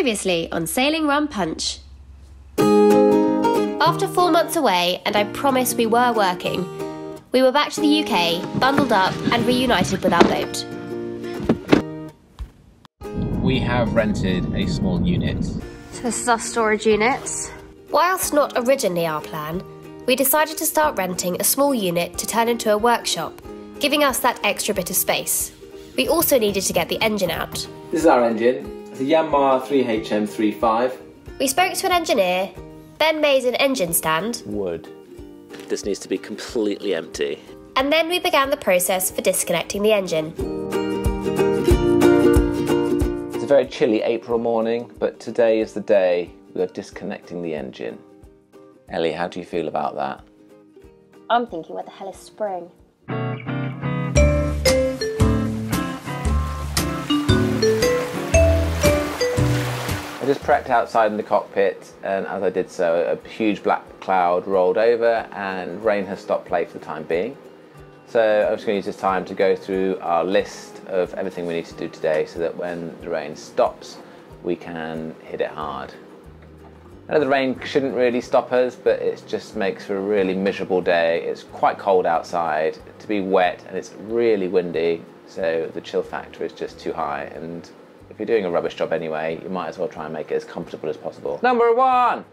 Previously on Sailing Rum Punch. After four months away, and I promise we were working, we were back to the UK, bundled up, and reunited with our boat. We have rented a small unit. So this is our storage units. Whilst not originally our plan, we decided to start renting a small unit to turn into a workshop, giving us that extra bit of space. We also needed to get the engine out. This is our engine. It's a Yanmar 3HM35. We spoke to an engineer, Ben made an engine stand, Wood. This needs to be completely empty. and then we began the process for disconnecting the engine. It's a very chilly April morning, but today is the day we are disconnecting the engine. Ellie, how do you feel about that? I'm thinking, what the hell is spring? Just prepped outside in the cockpit, and as I did so, a huge black cloud rolled over, and rain has stopped play for the time being. So I'm just going to use this time to go through our list of everything we need to do today so that when the rain stops, we can hit it hard. I know the rain shouldn't really stop us, but it just makes for a really miserable day. It's quite cold outside, to be wet, and it's really windy, so the chill factor is just too high. And you're doing a rubbish job anyway, you might as well try and make it as comfortable as possible. Number one!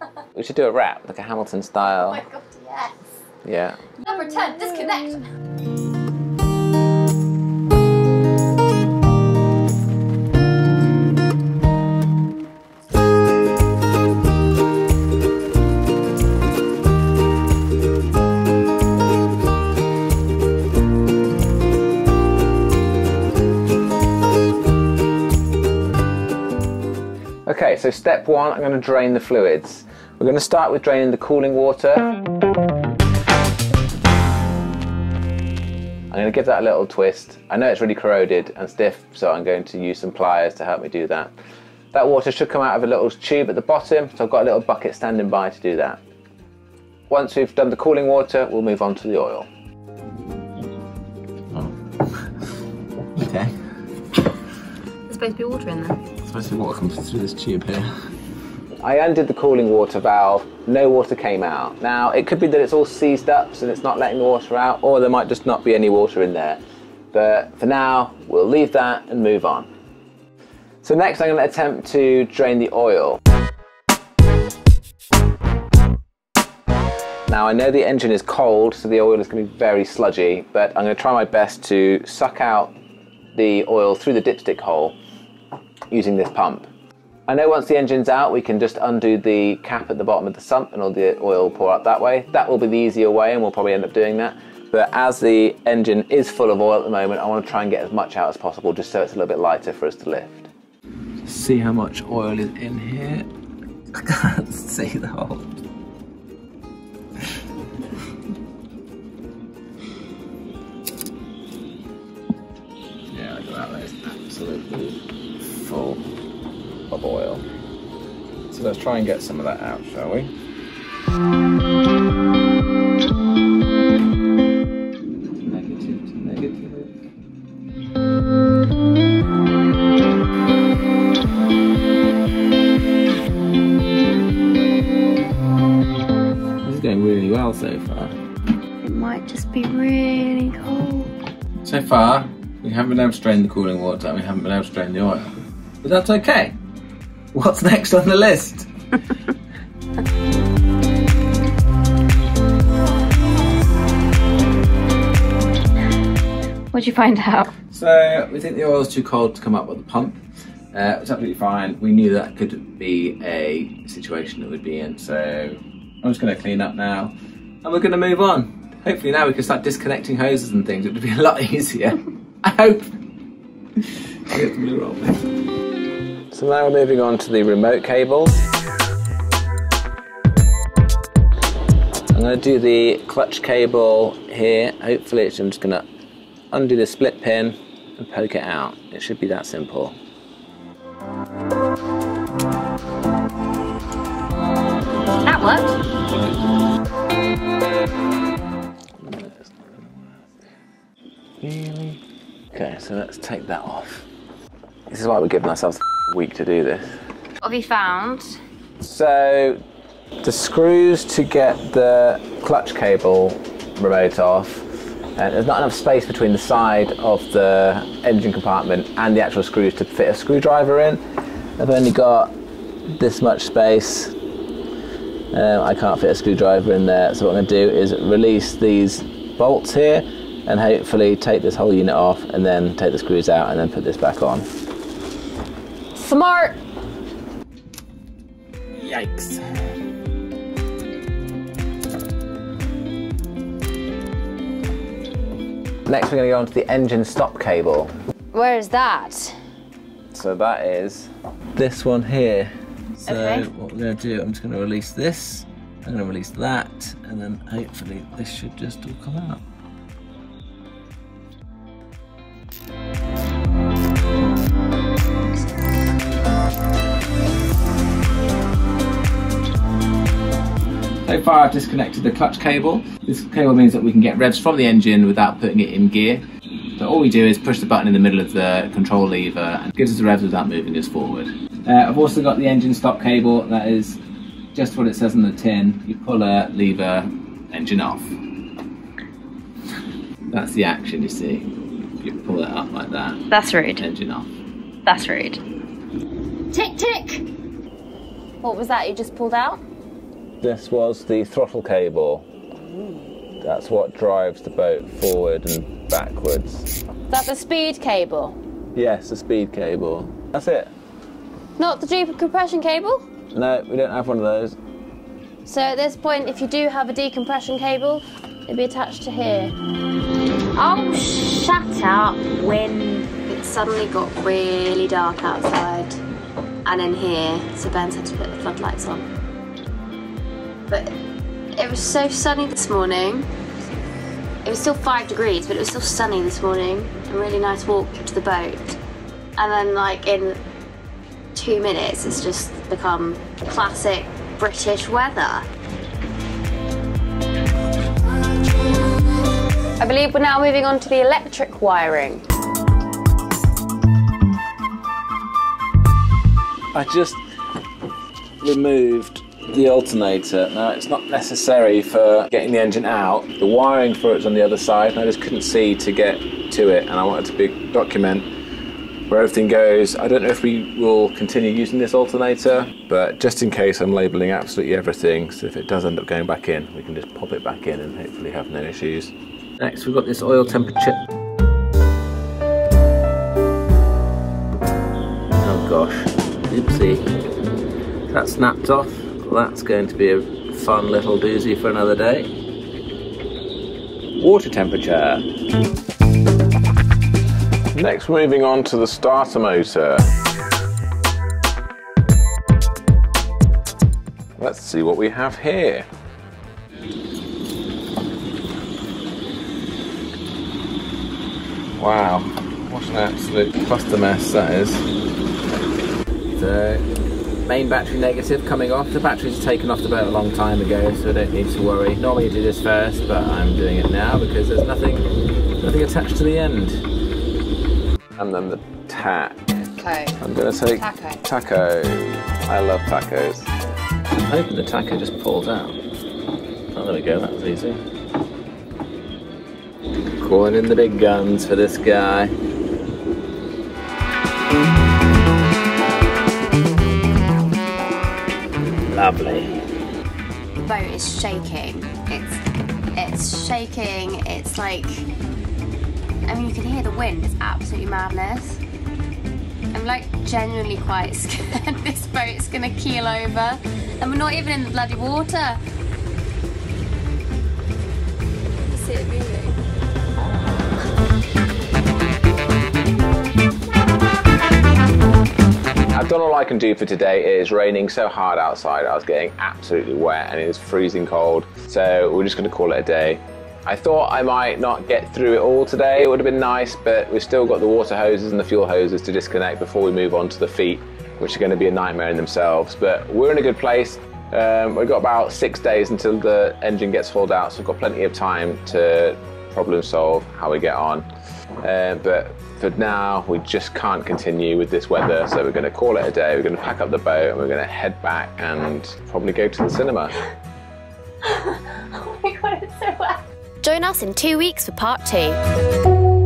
we should do a rap, like a Hamilton style. Oh god, yes. Yeah. Number 10, disconnect. Okay, so step one, I'm going to drain the fluids. We're going to start with draining the cooling water. I'm going to give that a little twist. I know it's really corroded and stiff, so I'm going to use some pliers to help me do that. That water should come out of a little tube at the bottom, so I've got a little bucket standing by to do that. Once we've done the cooling water, we'll move on to the oil. Oh. Okay. There's supposed to be water in there. Through this tube here. I undid the cooling water valve, no water came out. Now, it could be that it's all seized up so it's not letting the water out, or there might just not be any water in there. But for now, we'll leave that and move on. So next I'm going to attempt to drain the oil. Now I know the engine is cold, so the oil is going to be very sludgy, but I'm going to try my best to suck out the oil through the dipstick hole using this pump. I know once the engine's out, we can just undo the cap at the bottom of the sump and all the oil will pour up that way. That will be the easier way and we'll probably end up doing that. But as the engine is full of oil at the moment, I want to try and get as much out as possible just so it's a little bit lighter for us to lift. See how much oil is in here. I can't see the whole. So let's try and get some of that out, shall we? Negative to negative. This is going really well so far. It might just be really cold. So far, we haven't been able to drain the cooling water and we haven't been able to drain the oil. But that's okay. What's next on the list? What'd you find out? So we think the oil's too cold to come up with the pump. Uh, it's absolutely fine. We knew that could be a situation that we'd be in. So I'm just going to clean up now and we're going to move on. Hopefully now we can start disconnecting hoses and things. It would be a lot easier. I hope. So now we're moving on to the remote cable. I'm going to do the clutch cable here. Hopefully I'm just going to undo the split pin and poke it out. It should be that simple. That worked. Really? Okay, so let's take that off. This is why we're giving ourselves week to do this. What have you found? So, the screws to get the clutch cable remote off, and there's not enough space between the side of the engine compartment and the actual screws to fit a screwdriver in. I've only got this much space. Um, I can't fit a screwdriver in there, so what I'm going to do is release these bolts here and hopefully take this whole unit off and then take the screws out and then put this back on. Smart! Yikes. Next we're going to go on to the engine stop cable. Where is that? So that is this one here. So Okay. what we're going to do, I'm just going to release this, I'm going to release that, and then hopefully this should just all come out. So far I've disconnected the clutch cable. This cable means that we can get revs from the engine without putting it in gear. So all we do is push the button in the middle of the control lever and gives us the revs without moving us forward. Uh, I've also got the engine stop cable, that is just what it says on the tin. You pull a lever, engine off. That's the action you see. You pull it up like that, That's rude. engine off. That's rude. Tick tick! What was that you just pulled out? This was the throttle cable. That's what drives the boat forward and backwards. Is that the speed cable? Yes, the speed cable. That's it. Not the decompression cable? No, we don't have one of those. So at this point, if you do have a decompression cable, it'd be attached to here. Oh, shut up, Win. It suddenly got really dark outside and in here, so Ben's had to put the floodlights on. But it was so sunny this morning. It was still five degrees, but it was still sunny this morning. A really nice walk to the boat. And then, like, in two minutes, it's just become classic British weather. I believe we're now moving on to the electric wiring. I just removed the alternator. Now it's not necessary for getting the engine out. The wiring for it's on the other side and I just couldn't see to get to it and I wanted to be, document where everything goes. I don't know if we will continue using this alternator, but just in case I'm labeling absolutely everything, so if it does end up going back in, we can just pop it back in and hopefully have no issues. Next we've got this oil temperature. Oh gosh, oopsie. That snapped off. Well, that's going to be a fun little doozy for another day. Water temperature. Next, moving on to the starter motor. Let's see what we have here. Wow, what an absolute cluster mess that is. So, main battery negative coming off. The battery's taken off the boat a long time ago, so I don't need to worry. Normally you do this first, but I'm doing it now because there's nothing, nothing attached to the end. And then the tack. Okay. I'm gonna take Taco. taco. I love tacos. I'm hoping the taco just pulls out. Oh, there we go, that was easy. Calling in the big guns for this guy. Lovely. The boat is shaking. It's it's shaking. It's like I mean you can hear the wind. It's absolutely madness. I'm like genuinely quite scared this boat's gonna keel over. And we're not even in the bloody water. See it moving. I've done all I can do for today. It is raining so hard outside. I was getting absolutely wet and it is freezing cold. So we're just going to call it a day. I thought I might not get through it all today. It would have been nice, but we've still got the water hoses and the fuel hoses to disconnect before we move on to the feet, which are going to be a nightmare in themselves. But we're in a good place. Um, we've got about six days until the engine gets hauled out, so we've got plenty of time to problem solve how we get on. Uh, but for now, we just can't continue with this weather, so we're going to call it a day. We're going to pack up the boat and we're going to head back and probably go to the cinema. oh my god, it's so wet. Join us in two weeks for part two.